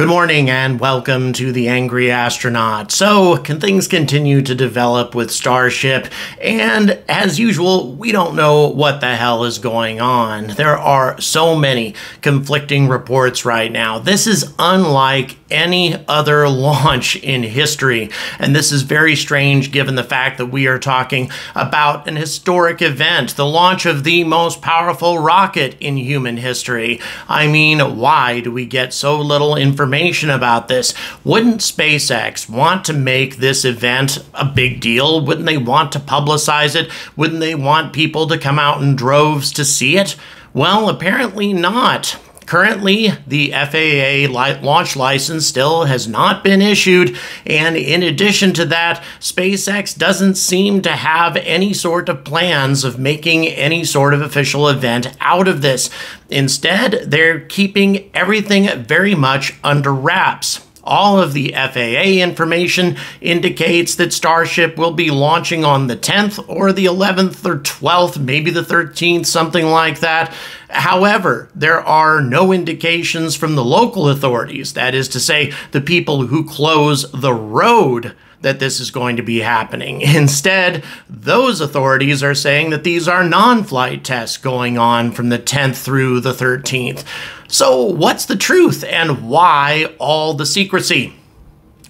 Good morning and welcome to the Angry Astronaut. So, can things continue to develop with Starship? And as usual, we don't know what the hell is going on. There are so many conflicting reports right now. This is unlike any other launch in history. And this is very strange given the fact that we are talking about an historic event, the launch of the most powerful rocket in human history. I mean, why do we get so little information? Information about this. Wouldn't SpaceX want to make this event a big deal? Wouldn't they want to publicize it? Wouldn't they want people to come out in droves to see it? Well, apparently not. Currently, the FAA launch license still has not been issued, and in addition to that, SpaceX doesn't seem to have any sort of plans of making any sort of official event out of this. Instead, they're keeping everything very much under wraps. All of the FAA information indicates that Starship will be launching on the 10th or the 11th or 12th, maybe the 13th, something like that. However, there are no indications from the local authorities, that is to say, the people who close the road that this is going to be happening. Instead, those authorities are saying that these are non flight tests going on from the 10th through the 13th. So, what's the truth and why all the secrecy?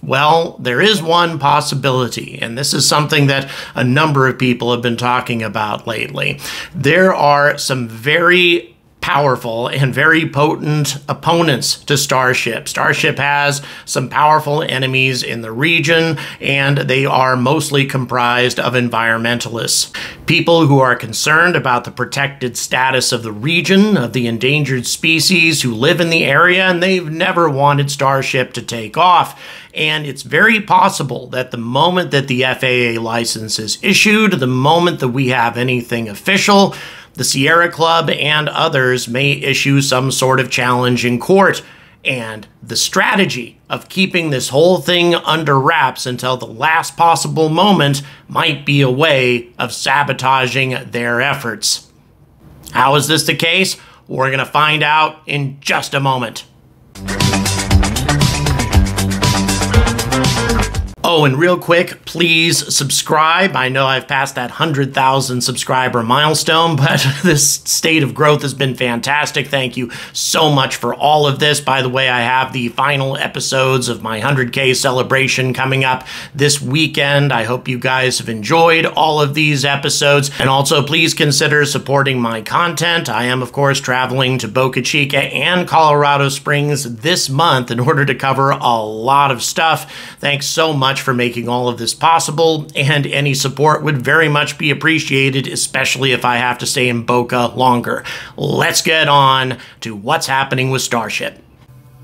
Well, there is one possibility, and this is something that a number of people have been talking about lately. There are some very powerful and very potent opponents to Starship. Starship has some powerful enemies in the region, and they are mostly comprised of environmentalists. People who are concerned about the protected status of the region, of the endangered species who live in the area, and they've never wanted Starship to take off. And it's very possible that the moment that the FAA license is issued, the moment that we have anything official, the Sierra Club and others may issue some sort of challenge in court. And the strategy of keeping this whole thing under wraps until the last possible moment might be a way of sabotaging their efforts. How is this the case? We're going to find out in just a moment. Oh, and real quick, please subscribe. I know I've passed that 100,000 subscriber milestone, but this state of growth has been fantastic. Thank you so much for all of this. By the way, I have the final episodes of my 100K celebration coming up this weekend. I hope you guys have enjoyed all of these episodes. And also, please consider supporting my content. I am, of course, traveling to Boca Chica and Colorado Springs this month in order to cover a lot of stuff. Thanks so much much for making all of this possible, and any support would very much be appreciated, especially if I have to stay in Boca longer. Let's get on to what's happening with Starship.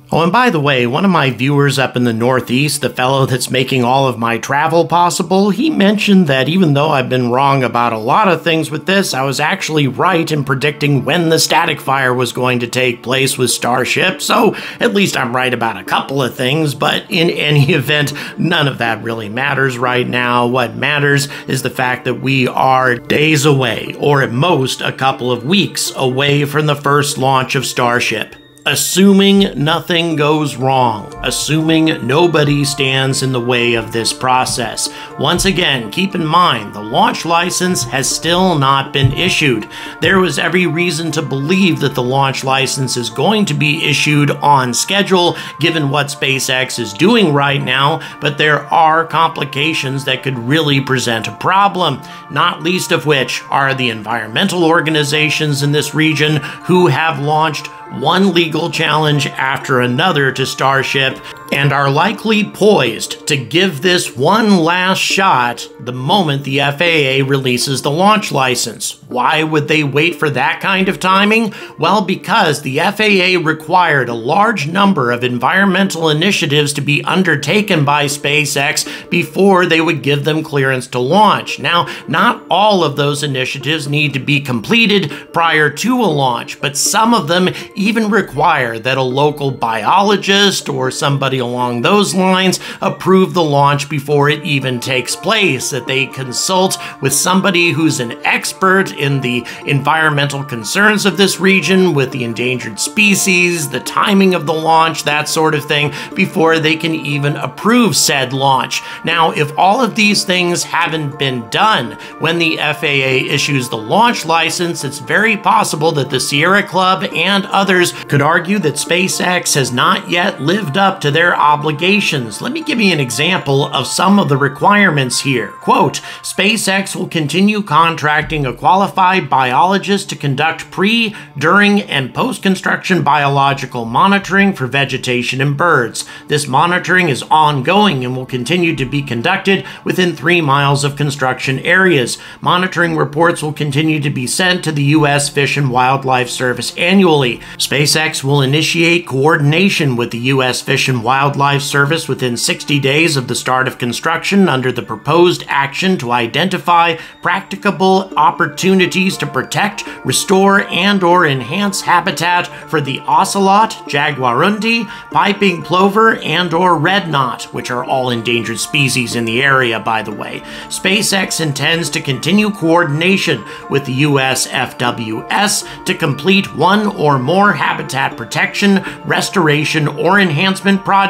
Oh, and by the way, one of my viewers up in the Northeast, the fellow that's making all of my travel possible, he mentioned that even though I've been wrong about a lot of things with this, I was actually right in predicting when the static fire was going to take place with Starship, so at least I'm right about a couple of things, but in any event, none of that really matters right now. What matters is the fact that we are days away, or at most a couple of weeks away from the first launch of Starship assuming nothing goes wrong, assuming nobody stands in the way of this process. Once again, keep in mind the launch license has still not been issued. There was every reason to believe that the launch license is going to be issued on schedule given what SpaceX is doing right now, but there are complications that could really present a problem, not least of which are the environmental organizations in this region who have launched one legal challenge after another to Starship and are likely poised to give this one last shot the moment the FAA releases the launch license. Why would they wait for that kind of timing? Well, because the FAA required a large number of environmental initiatives to be undertaken by SpaceX before they would give them clearance to launch. Now, not all of those initiatives need to be completed prior to a launch, but some of them even require that a local biologist or somebody somebody along those lines approve the launch before it even takes place, that they consult with somebody who's an expert in the environmental concerns of this region, with the endangered species, the timing of the launch, that sort of thing, before they can even approve said launch. Now, if all of these things haven't been done when the FAA issues the launch license, it's very possible that the Sierra Club and others could argue that SpaceX has not yet lived up to their obligations. Let me give you an example of some of the requirements here. Quote, SpaceX will continue contracting a qualified biologist to conduct pre, during, and post construction biological monitoring for vegetation and birds. This monitoring is ongoing and will continue to be conducted within three miles of construction areas. Monitoring reports will continue to be sent to the U.S. Fish and Wildlife Service annually. SpaceX will initiate coordination with the U.S. Fish and Wildlife Service within 60 days of the start of construction under the proposed action to identify practicable opportunities to protect, restore, and or enhance habitat for the ocelot, jaguarundi, piping plover, and or red knot, which are all endangered species in the area, by the way. SpaceX intends to continue coordination with the U.S. FWS to complete one or more habitat protection, restoration, or enhancement projects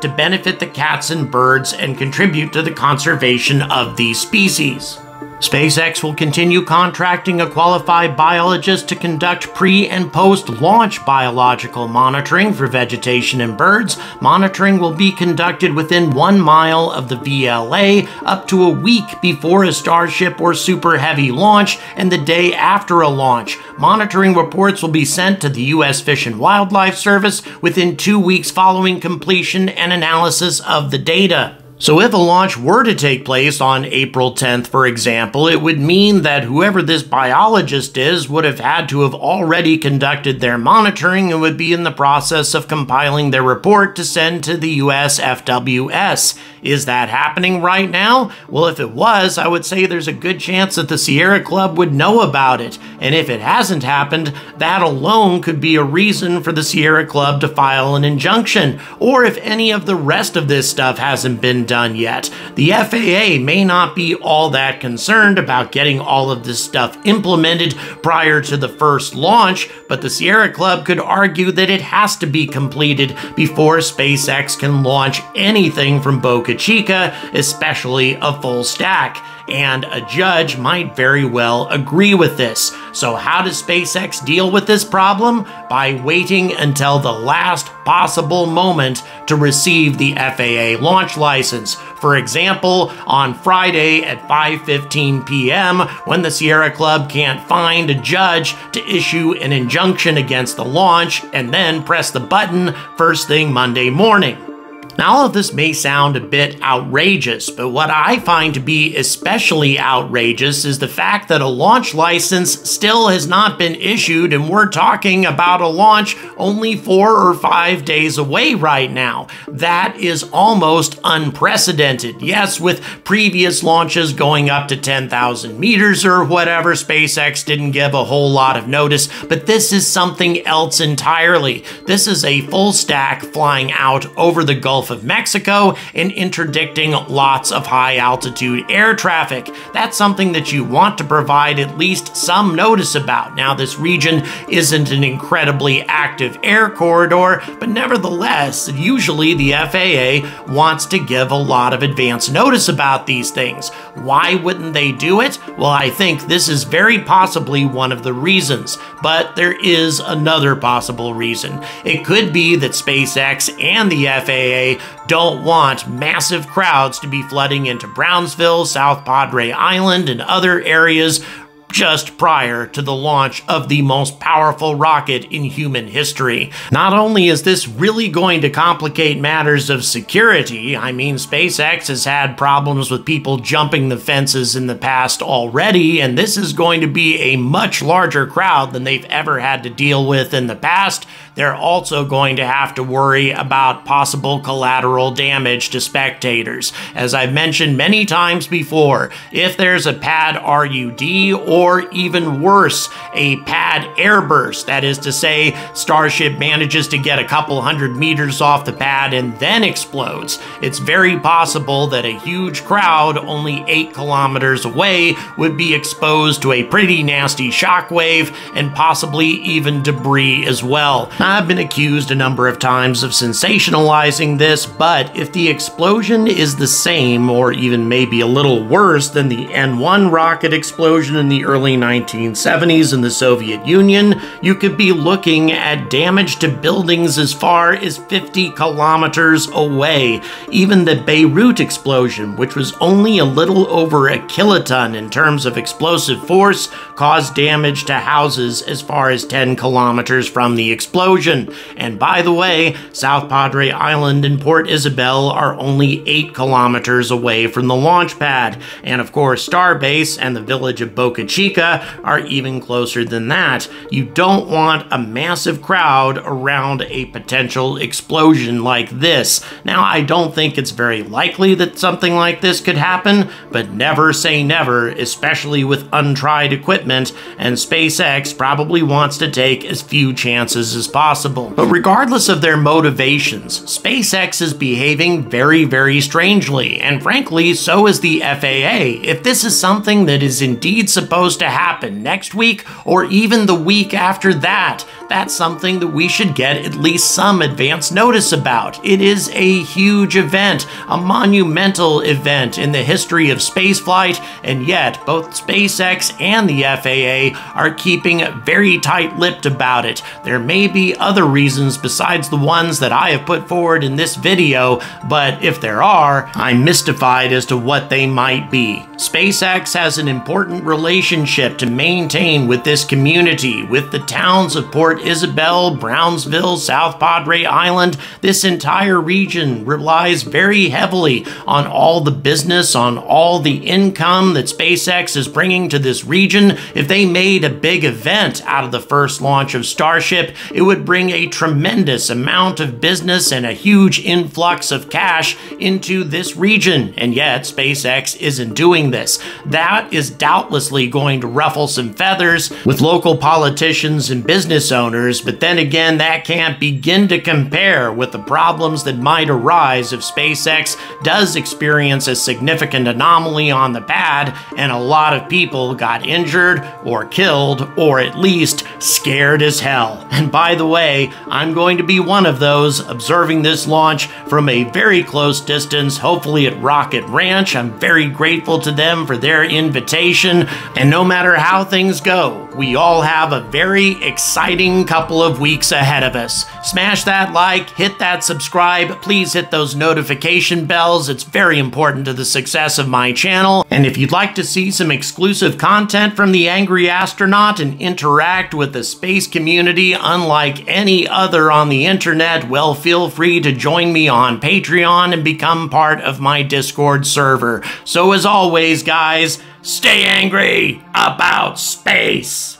to benefit the cats and birds and contribute to the conservation of these species. SpaceX will continue contracting a qualified biologist to conduct pre and post launch biological monitoring for vegetation and birds. Monitoring will be conducted within one mile of the VLA up to a week before a Starship or Super Heavy launch and the day after a launch. Monitoring reports will be sent to the U.S. Fish and Wildlife Service within two weeks following completion and analysis of the data. So, if a launch were to take place on April 10th, for example, it would mean that whoever this biologist is would have had to have already conducted their monitoring and would be in the process of compiling their report to send to the US FWS. Is that happening right now? Well, if it was, I would say there's a good chance that the Sierra Club would know about it. And if it hasn't happened, that alone could be a reason for the Sierra Club to file an injunction. Or if any of the rest of this stuff hasn't been done yet. The FAA may not be all that concerned about getting all of this stuff implemented prior to the first launch, but the Sierra Club could argue that it has to be completed before SpaceX can launch anything from Boca Chica, especially a full stack and a judge might very well agree with this. So, how does SpaceX deal with this problem? By waiting until the last possible moment to receive the FAA launch license. For example, on Friday at 5:15 p.m., when the Sierra Club can't find a judge to issue an injunction against the launch and then press the button first thing Monday morning. Now, all of this may sound a bit outrageous, but what I find to be especially outrageous is the fact that a launch license still has not been issued, and we're talking about a launch only four or five days away right now. That is almost unprecedented. Yes, with previous launches going up to 10,000 meters or whatever, SpaceX didn't give a whole lot of notice, but this is something else entirely. This is a full stack flying out over the Gulf Gulf of Mexico and interdicting lots of high altitude air traffic. That's something that you want to provide at least some notice about. Now, this region isn't an incredibly active air corridor, but nevertheless, usually the FAA wants to give a lot of advance notice about these things. Why wouldn't they do it? Well, I think this is very possibly one of the reasons, but there is another possible reason. It could be that SpaceX and the FAA don't want massive crowds to be flooding into Brownsville, South Padre Island, and other areas just prior to the launch of the most powerful rocket in human history. Not only is this really going to complicate matters of security, I mean, SpaceX has had problems with people jumping the fences in the past already, and this is going to be a much larger crowd than they've ever had to deal with in the past. They're also going to have to worry about possible collateral damage to spectators. As I've mentioned many times before, if there's a pad RUD or even worse, a pad airburst, that is to say, Starship manages to get a couple hundred meters off the pad and then explodes, it's very possible that a huge crowd only 8 kilometers away would be exposed to a pretty nasty shockwave and possibly even debris as well. I've been accused a number of times of sensationalizing this, but if the explosion is the same or even maybe a little worse than the N1 rocket explosion in the early 1970s in the Soviet Union, you could be looking at damage to buildings as far as 50 kilometers away. Even the Beirut explosion, which was only a little over a kiloton in terms of explosive force, caused damage to houses as far as 10 kilometers from the explosion. And by the way, South Padre Island and Port Isabel are only 8 kilometers away from the launch pad. And of course, Starbase and the village of Boca Chica are even closer than that. You don't want a massive crowd around a potential explosion like this. Now, I don't think it's very likely that something like this could happen, but never say never, especially with untried equipment, and SpaceX probably wants to take as few chances as possible. But regardless of their motivations, SpaceX is behaving very, very strangely, and frankly, so is the FAA. If this is something that is indeed supposed to happen next week or even the week after that, that's something that we should get at least some advance notice about. It is a huge event, a monumental event in the history of spaceflight, and yet both SpaceX and the FAA are keeping very tight lipped about it. There may be other reasons besides the ones that I have put forward in this video, but if there are, I'm mystified as to what they might be. SpaceX has an important relationship to maintain with this community, with the towns of Port Isabel, Brownsville, South Padre Island. This entire region relies very heavily on all the business, on all the income that SpaceX is bringing to this region. If they made a big event out of the first launch of Starship, it would bring a tremendous amount of business and a huge influx of cash into this region. And yet, SpaceX isn't doing this. That is doubtlessly going to ruffle some feathers with local politicians and business owners, but then again, that can't begin to compare with the problems that might arise if SpaceX does experience a significant anomaly on the pad and a lot of people got injured or killed or at least scared as hell. And by the way, I'm going to be one of those observing this launch from a very close distance, hopefully at Rocket Ranch. I'm very grateful to them for their invitation. And no matter how things go, we all have a very exciting couple of weeks ahead of us. Smash that like, hit that subscribe, please hit those notification bells. It's very important to the success of my channel. And if you'd like to see some exclusive content from the Angry Astronaut and interact with the space community unlike any other on the internet, well, feel free to join me on Patreon and become part of my Discord server. So as always, guys, stay angry about space.